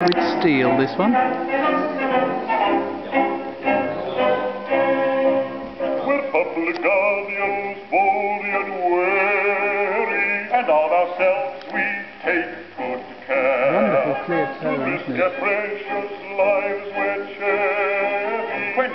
It's steel, this one. We're public guardians, bold and wary, and on ourselves we take good care. Wonderful clear tone, isn't it? precious lives we're when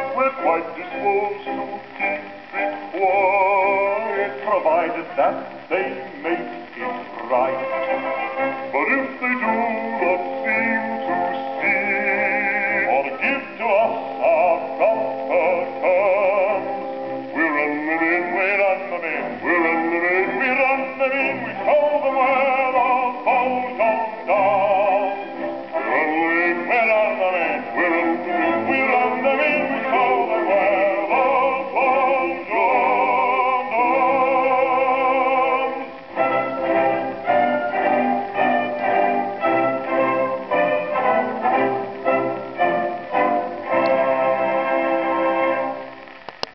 quite disposed to keep it quiet, provided that they make it right. But if they do not seem to see, or give to us our proper terms, we're a living, we run them in, we're a living, we run them in, we show the world.